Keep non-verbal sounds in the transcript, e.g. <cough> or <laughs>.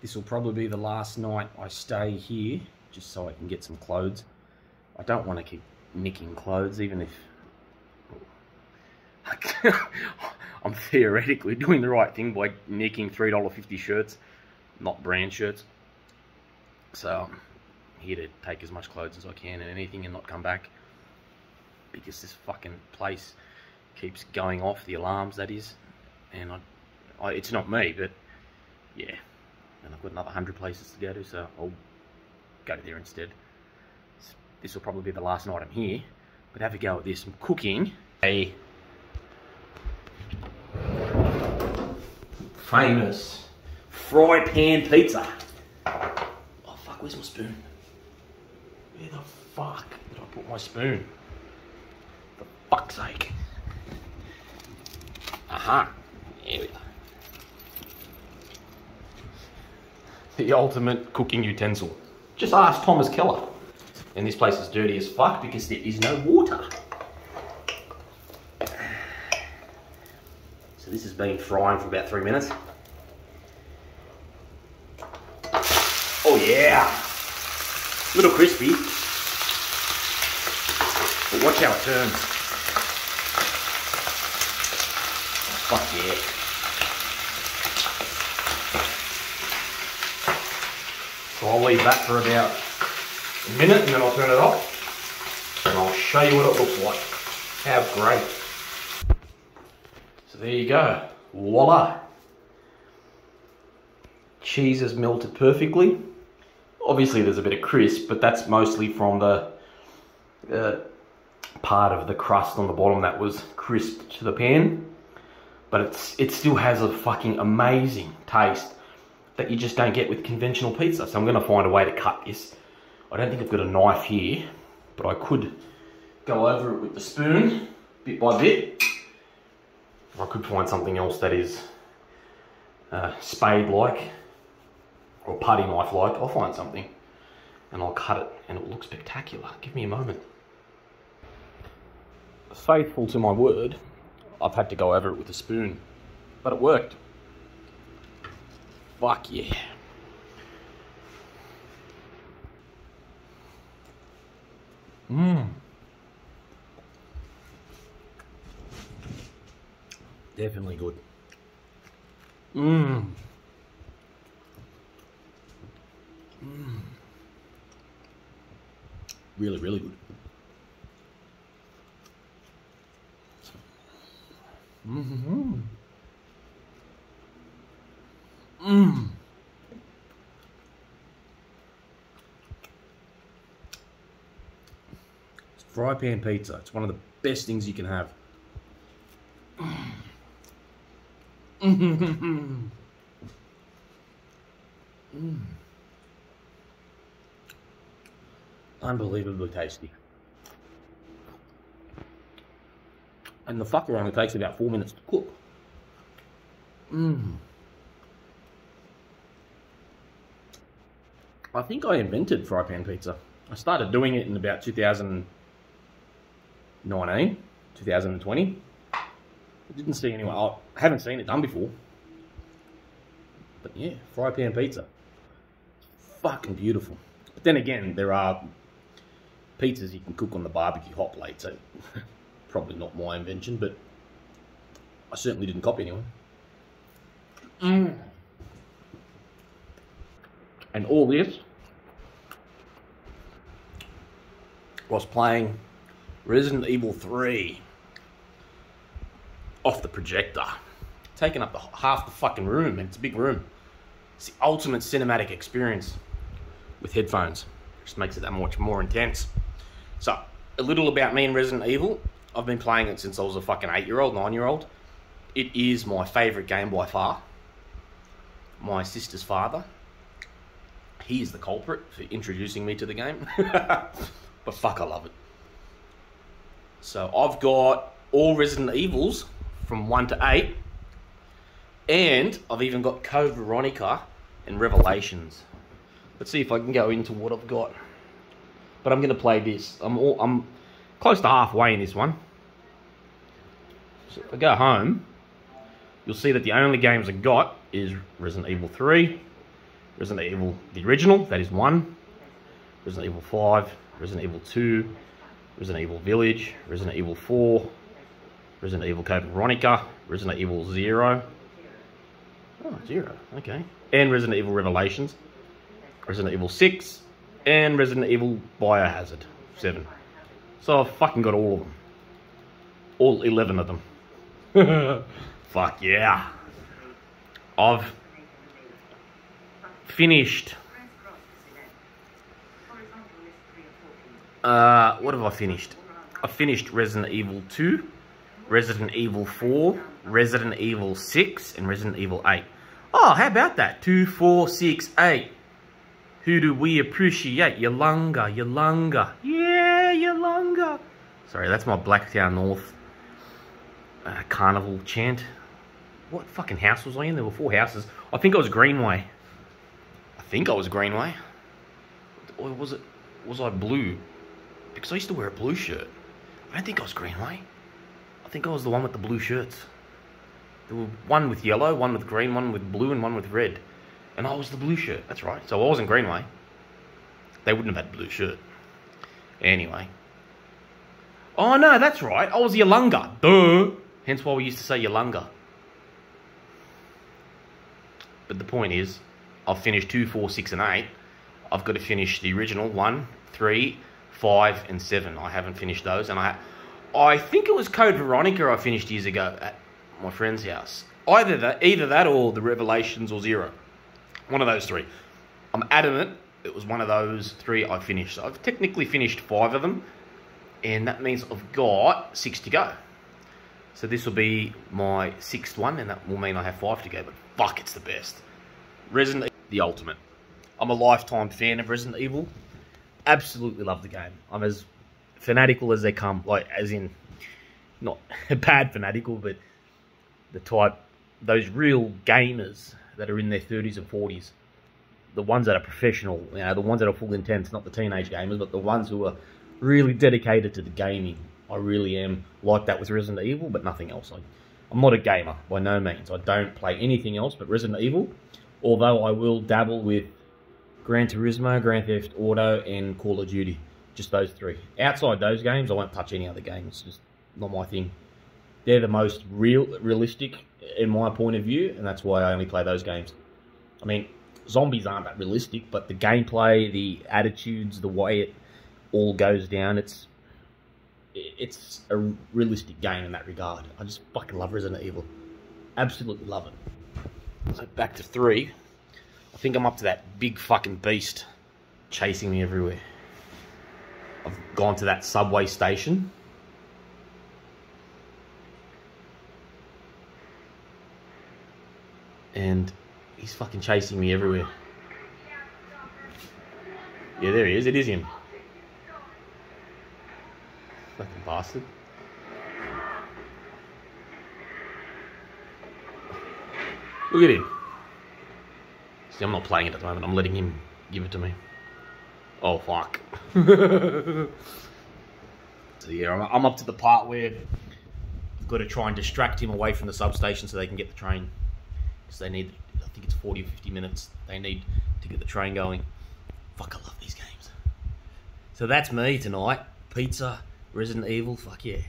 This will probably be the last night I stay here, just so I can get some clothes. I don't want to keep nicking clothes, even if <laughs> I'm theoretically doing the right thing by nicking $3.50 shirts, not brand shirts. So I'm here to take as much clothes as I can and anything and not come back. Because this fucking place keeps going off, the alarms that is. And I, I it's not me, but yeah. And I've got another 100 places to go to, so I'll go there instead. This will probably be the last night I'm here. But have a go at this. I'm cooking a famous fry pan pizza. Oh fuck, where's my spoon? Where the fuck did I put my spoon? For fuck's sake. Aha, here we go. The ultimate cooking utensil. Just ask Thomas Keller. And this place is dirty as fuck because there is no water. So this has been frying for about three minutes. Oh yeah! A little crispy. But watch how it turns. Fuck yeah. So I'll leave that for about a minute and then I'll turn it off. And I'll show you what it looks like. How great. So there you go. Voila. Cheese has melted perfectly. Obviously there's a bit of crisp, but that's mostly from the uh, part of the crust on the bottom that was crisp to the pan. But it's it still has a fucking amazing taste that you just don't get with conventional pizza. So I'm gonna find a way to cut this. I don't think I've got a knife here, but I could go over it with the spoon, bit by bit. I could find something else that is uh, spade-like or putty knife-like. I'll find something and I'll cut it and it will look spectacular. Give me a moment. Faithful to my word, I've had to go over it with a spoon, but it worked. Fuck yeah. Mmm. Definitely good. Mmm. Mmm. Really, really good. Fry pan pizza. It's one of the best things you can have. Mm. Mm. Unbelievably tasty. And the fucker only takes about four minutes to cook. Mmm. I think I invented fry pan pizza. I started doing it in about 2019, 2020. I didn't see anyone, I haven't seen it done before. But yeah, fry pan pizza. Fucking beautiful. But then again, there are pizzas you can cook on the barbecue hot plate, so <laughs> probably not my invention, but I certainly didn't copy anyone. Mm. And all this was playing Resident Evil 3 off the projector. Taking up the, half the fucking room, and it's a big room. It's the ultimate cinematic experience with headphones. Just makes it that much more intense. So, a little about me and Resident Evil. I've been playing it since I was a fucking 8-year-old, 9-year-old. It is my favourite game by far. My sister's father he is the culprit for introducing me to the game. <laughs> but fuck, I love it. So I've got all Resident Evils from 1 to 8. And I've even got Code Veronica and Revelations. Let's see if I can go into what I've got. But I'm going to play this. I'm, all, I'm close to halfway in this one. So if I go home, you'll see that the only games I got is Resident Evil 3, Resident Evil, the original, that is 1. Resident Evil 5, Resident Evil 2, Resident Evil Village, Resident Evil 4, Resident Evil Code Veronica, Resident Evil 0. Oh, 0, okay. And Resident Evil Revelations, Resident Evil 6, and Resident Evil Biohazard 7. So I've fucking got all of them. All 11 of them. <laughs> Fuck yeah. I've finished. Uh, what have I finished? I finished Resident Evil 2, Resident Evil 4, Resident Evil 6, and Resident Evil 8. Oh, how about that? 2, 4, 6, 8. Who do we appreciate? Yolanga, Yolanga. Yeah, Yolanga. Sorry, that's my Blacktown North uh, carnival chant. What fucking house was I in? There were four houses. I think I was Greenway. I think I was Greenway. Or was it, was I blue? Because I used to wear a blue shirt. I don't think I was Greenway. I think I was the one with the blue shirts. There were one with yellow, one with green, one with blue, and one with red. And I was the blue shirt. That's right. So I wasn't Greenway. They wouldn't have had blue shirt. Anyway. Oh, no, that's right. I was Yolanga. Duh. Hence why we used to say Yolanga. But the point is, I've finished 2, 4, 6, and 8. I've got to finish the original one, three, five, and 7. I haven't finished those. And I, I think it was Code Veronica I finished years ago at my friend's house. Either that, either that or the Revelations or Zero. One of those three. I'm adamant it was one of those three I finished. So I've technically finished five of them, and that means I've got six to go. So this will be my sixth one, and that will mean I have five to go, but fuck, it's the best. Resident the ultimate. I'm a lifetime fan of Resident Evil. Absolutely love the game. I'm as fanatical as they come, like, as in, not <laughs> a bad fanatical, but the type, those real gamers that are in their 30s and 40s, the ones that are professional, you know, the ones that are full intense, not the teenage gamers, but the ones who are really dedicated to the gaming. I really am like that with Resident Evil, but nothing else. I'm not a gamer by no means. I don't play anything else but Resident Evil, although I will dabble with Gran Turismo, Grand Theft Auto, and Call of Duty. Just those three. Outside those games, I won't touch any other games. It's just not my thing. They're the most real, realistic in my point of view, and that's why I only play those games. I mean, zombies aren't that realistic, but the gameplay, the attitudes, the way it all goes down, it's it's a realistic game in that regard. I just fucking love Resident Evil. Absolutely love it. So back to three. Think I'm up to that big fucking beast chasing me everywhere. I've gone to that subway station. And he's fucking chasing me everywhere. Yeah, there he is. It is him. Fucking bastard. Look at him. See, I'm not playing it at the moment. I'm letting him give it to me. Oh, fuck. <laughs> so, yeah, I'm, up to the part where I've got to try and distract him away from the substation so they can get the train. Because they need, I think it's 40 or 50 minutes they need to get the train going. Fuck, I love these games. So that's me tonight. Pizza, Resident Evil, fuck yeah.